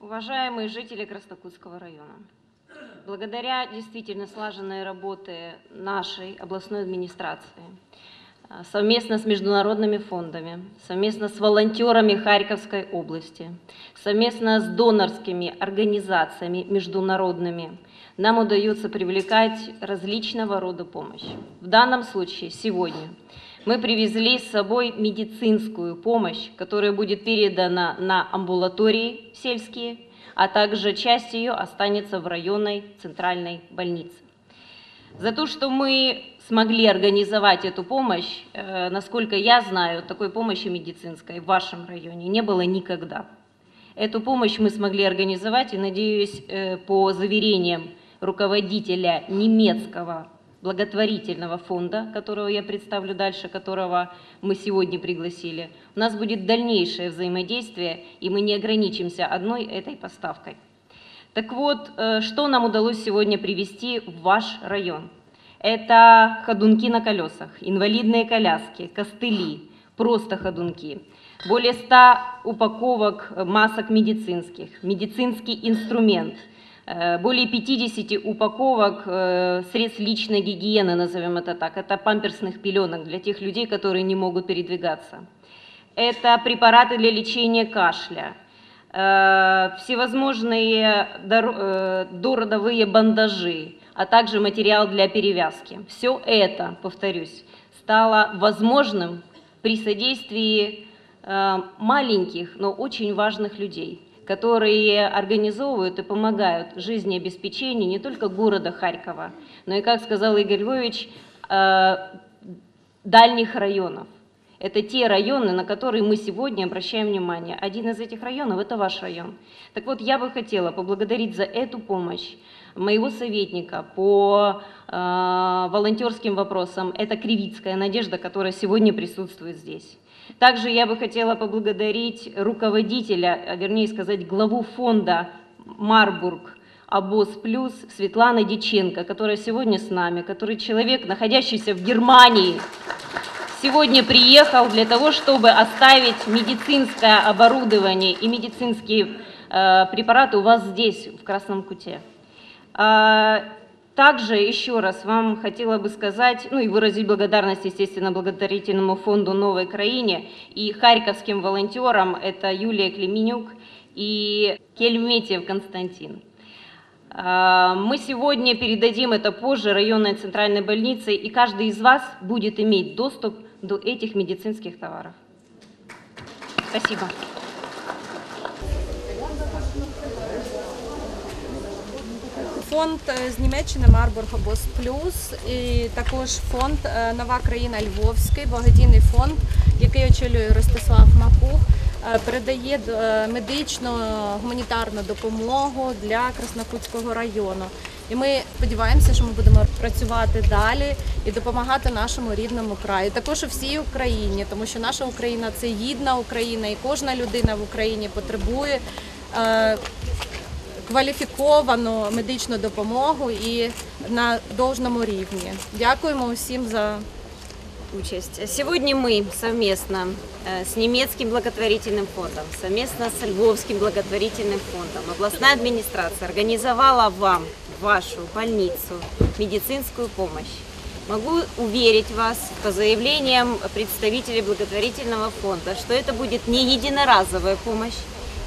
Уважаемые жители Краснокутского района, благодаря действительно слаженной работе нашей областной администрации, э, совместно с международными фондами, совместно с волонтерами Харьковской области, совместно с донорскими организациями международными, нам удается привлекать различного рода помощь. В данном случае сегодня мы привезли с собой медицинскую помощь, которая будет передана на амбулатории сельские, а также часть ее останется в районной центральной больнице. За то, что мы смогли организовать эту помощь, э, насколько я знаю, такой помощи медицинской в вашем районе не было никогда. Эту помощь мы смогли организовать, и, надеюсь, э, по заверениям руководителя немецкого благотворительного фонда, которого я представлю дальше, которого мы сегодня пригласили, у нас будет дальнейшее взаимодействие, и мы не ограничимся одной этой поставкой. Так вот, э, что нам удалось сегодня привести в ваш район? Это ходунки на колесах, инвалидные коляски, костыли, просто ходунки. Более 100 упаковок масок медицинских, медицинский инструмент – Э, более 50 упаковок э, средств личной гигиены, назовем это так. Это памперсных пеленок для тех людей, которые не могут передвигаться. Это препараты для лечения кашля, э, всевозможные дородовые бандажи, а также материал для перевязки. Все это, повторюсь, стало возможным при содействии маленьких, но очень важных людей – которые организовывают и помогают жизнеобеспечению не только города Харькова, но и, как сказал Игорь Львович, э, дальних районов. Это те районы, на которые мы сегодня обращаем внимание. Один из этих районов – это ваш район. Так вот, я бы хотела поблагодарить за эту помощь моего советника по э, волонтерским вопросам. Это Кривицкая Надежда, которая сегодня присутствует здесь. Также я бы хотела поблагодарить руководителя, а вернее сказать, главу фонда «Марбург», Абос Плюс Светлана Диченко, которая сегодня с нами, который человек, находящийся в Германии, сегодня приехал для того, чтобы оставить медицинское оборудование и медицинские э, препараты у вас здесь, в Красном Куте. Также еще раз вам хотела бы сказать, ну и выразить благодарность, естественно, благотворительному фонду «Новой Краине» и харьковским волонтерам, это Юлия Клеменюк и Кельметьев Константин. А, мы сегодня передадим это позже районной центральной больнице, и каждый из вас будет иметь доступ до этих медицинских товаров. Спасибо. Фонд е, з Німеччини Марбург Бос Плюс, і також фонд е, Нова країна Львовський, благодійний фонд, який очолює Ростислав Макух, е, передає медичну гуманітарну допомогу для Краснокутського району. І ми сподіваємося, що ми будемо працювати далі і допомагати нашому рідному краю. Також у всій Україні, тому що наша Україна це гідна Україна, і кожна людина в Україні потребує кваліфіковану медичну допомогу і на должному рівні. Дякуємо усім за участь. Сегодня мы совместно э, с немецким благотворительным фондом, совместно с Львовским благотворительным фондом, областная администрация организовала вам, вашу больницу, медицинскую помощь. Могу уверить вас по заявлениям представителей благотворительного фонда, что это будет не единоразовая помощь,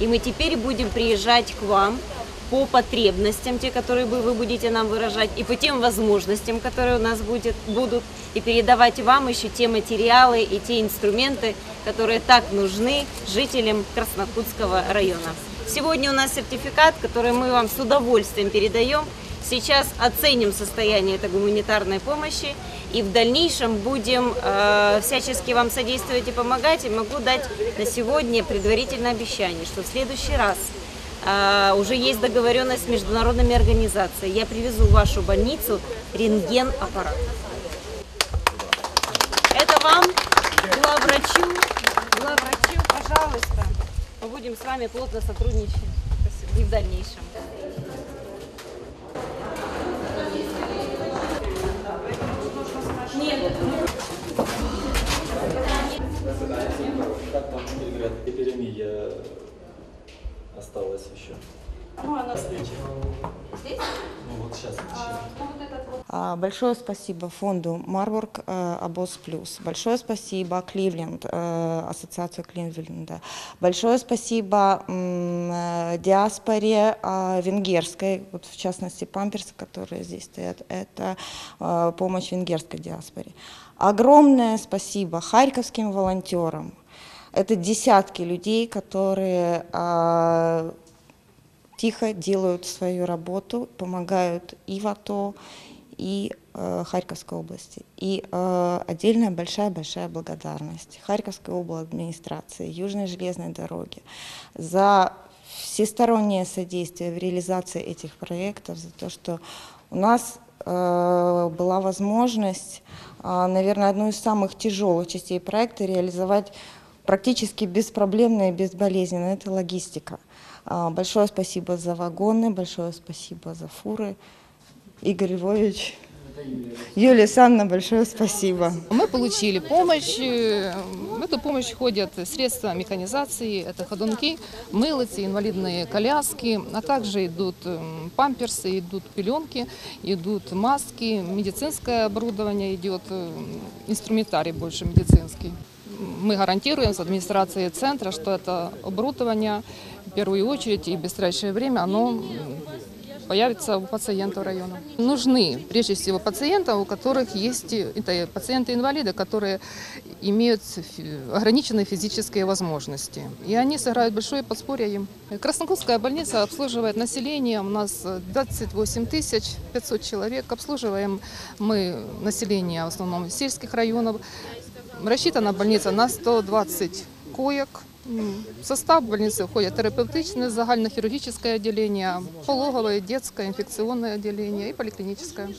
и мы теперь будем приезжать к вам по потребностям, те, которые вы будете нам выражать, и по тем возможностям, которые у нас будет, будут, и передавать вам еще те материалы и те инструменты, которые так нужны жителям Краснокутского района. Сегодня у нас сертификат, который мы вам с удовольствием передаем. Сейчас оценим состояние этой гуманитарной помощи и в дальнейшем будем э, всячески вам содействовать и помогать. И могу дать на сегодня предварительное обещание, что в следующий раз а, уже есть договоренность с международными организациями. Я привезу в вашу больницу рентген-аппарат. Это вам, главврачу, главврачу, пожалуйста. Мы будем с вами плотно сотрудничать и в дальнейшем. Нет. Как там говорят, эпидемия осталось еще? Ну, она здесь. Ну вот сейчас еще. Ну, вот этот вот. А, Большое спасибо фонду Марбург э, Абос Плюс. Большое спасибо Кливленд, э, ассоциацию Кливленда. Большое спасибо э, диаспоре э, венгерской, вот в частности памперсы, которые здесь стоят, это помощь венгерской диаспоре. Огромное спасибо харьковским волонтерам. Это десятки людей, которые а, тихо делают свою работу, помогают и в АТО, и э, Харьковской области. И э, отдельная большая-большая благодарность Харьковской администрации, Южной железной дороги за всестороннее содействие в реализации этих проектов, за то, что у нас э, была возможность, э, наверное, одну из самых тяжелых частей проекта реализовать практически беспроблемно и безболезненно. Это логистика. А, Большое спасибо за вагоны, большое спасибо за фуры. Игорь Львович, Юлия Санна, большое спасибо. Мы получили помощь. э, В эту помощь входят средства механизации, это ходунки, мылоти, инвалидные коляски, а также идут м, памперсы, идут пеленки, идут маски, медицинское оборудование идет, э, инструментарий больше медицинский. Мы гарантируем с администрацией центра, что это оборудование в первую очередь и в ближайшее время оно появится у пациентов района. Нужны прежде всего пациенты, у которых есть это пациенты-инвалиды, которые имеют ограниченные физические возможности. И они сыграют большое подспорье им. Красногорская больница обслуживает население. У нас э, 28 тысяч 500 человек. Обслуживаем мы население в основном сельских районов. Рассчитана больница на 120 коек. В состав больницы входят терапевтичное, загальнохирургическое отделение, пологовое, детское, инфекционное отделение и поликлиническое.